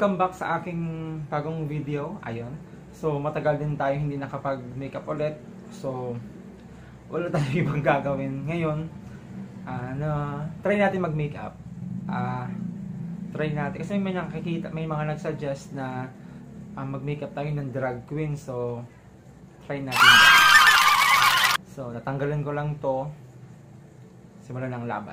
welcome back sa aking bagong video. Ayun. So, matagal din tayo hindi nakapag-makeup ulit. So, wala tayo ibang gagawin. Ngayon, ano, try natin mag-makeup. Ah, try natin. Kasi may nakikita, may mga nagsuggest na ah, mag-makeup tayo ng drag queen. So, try natin. So, natanggalan ko lang to. Simulan ng laban.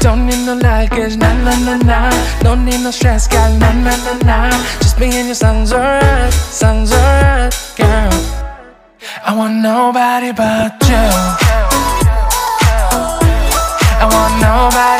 Don't need no luggage, nah nah nah nah. Don't need no stress, girl, nah nah nah nah. Just me and your sounds alright, sounds alright, girl. I want nobody but you. I want nobody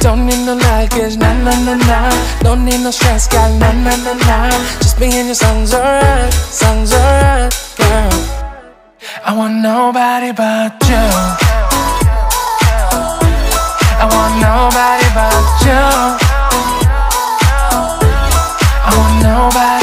Don't need no luggage, nah, nah, nah, nah. Don't need no stress, girl, nah, nah, nah, nah. Just me and your sounds alright, sounds alright, girl. I want nobody but you. I want nobody but you. I want nobody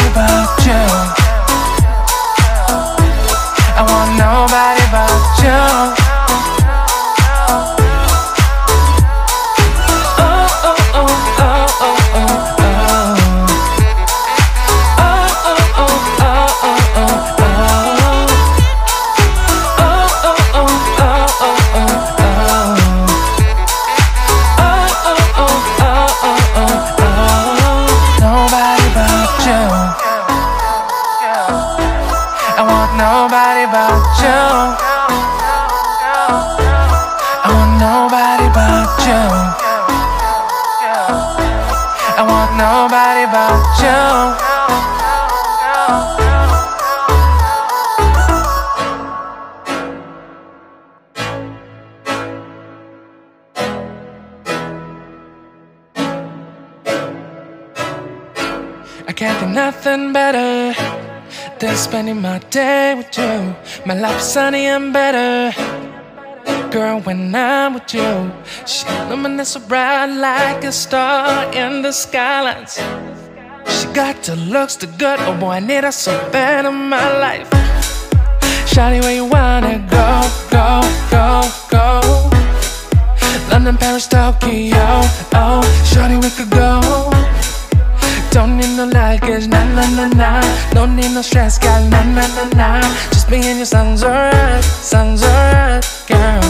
I can't think nothing better than spending my day with you. My life's sunny and better. Girl, when I'm with you, she illuminates so bright like a star in the skylines. She got the looks, the good. Oh boy, I need her so bad in my life. Shawty, where you wanna go, go, go, go? London, Paris, Tokyo. Oh, shawty, we could go. Don't need no luggage, nah, nah, nah, nah. Don't need no stress, girl, nah, nah, nah, nah. Just me and your sounds alright, sounds alright, girl.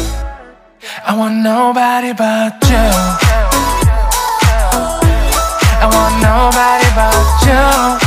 I want nobody but you. I want nobody but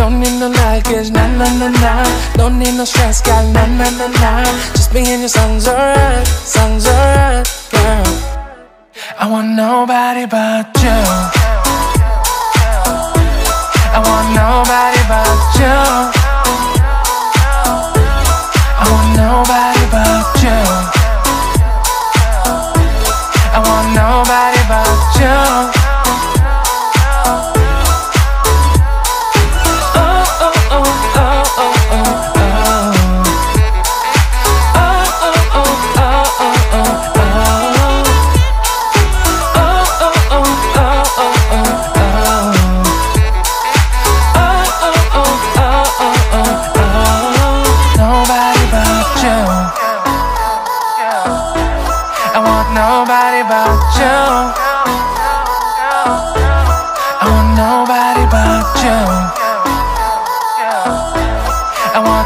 Don't need no luggage, nah, nah, nah, nah. Don't need no stress, gal, nah, nah, nah, nah. Just me and your songs alright, songs alright, girl. I want nobody but you. I want nobody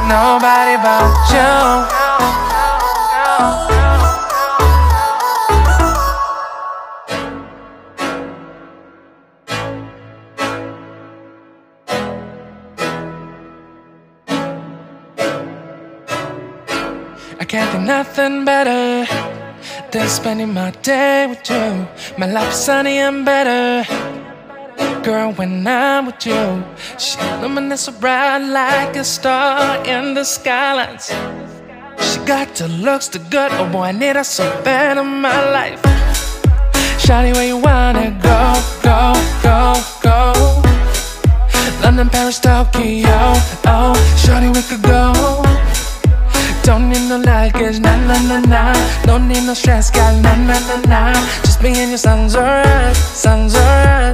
nobody but you. I can't think nothing better than spending my day with you. My life's sunny and better. Girl, when I'm with you, she illuminates so bright like a star in the skylines. She got the looks, the good. Oh boy, I need her so bad in my life. Shawty, where you wanna go, go, go, go? London, Paris, Tokyo. Oh, Shawty, we could go. Don't need no luggage, nah, nah, nah, nah. Don't need no stress, gal, nah, nah, nah, nah. Just me and your songs alright, songs alright,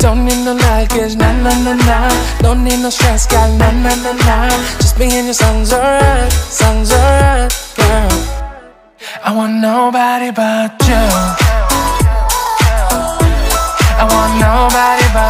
Don't need no luggage, nah, nah, nah, nah. Don't need no stress, gal, nah, nah, nah, nah. Just me and your songs alright, songs alright, girl. I want nobody but you. I want nobody but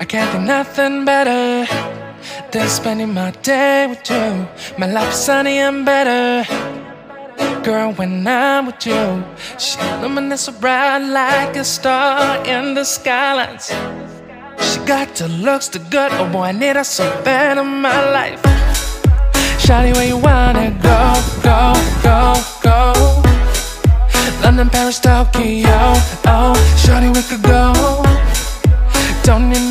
I can't think nothing better than spending my day with you. My life's sunny and better. Girl, when I'm with you, she illuminates so bright like a star in the skylines. She got the looks, the good, oh boy, I need her so bad in my life. Shawty, where you wanna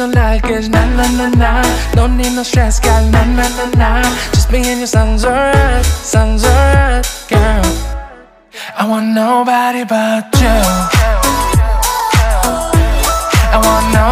no luggage, na na na na. No need no stress, girl, na na na na. Just me and your sun's alright, sun's alright, girl. I want nobody but you. I want.